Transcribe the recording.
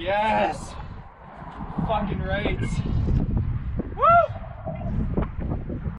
Yes! Fucking right.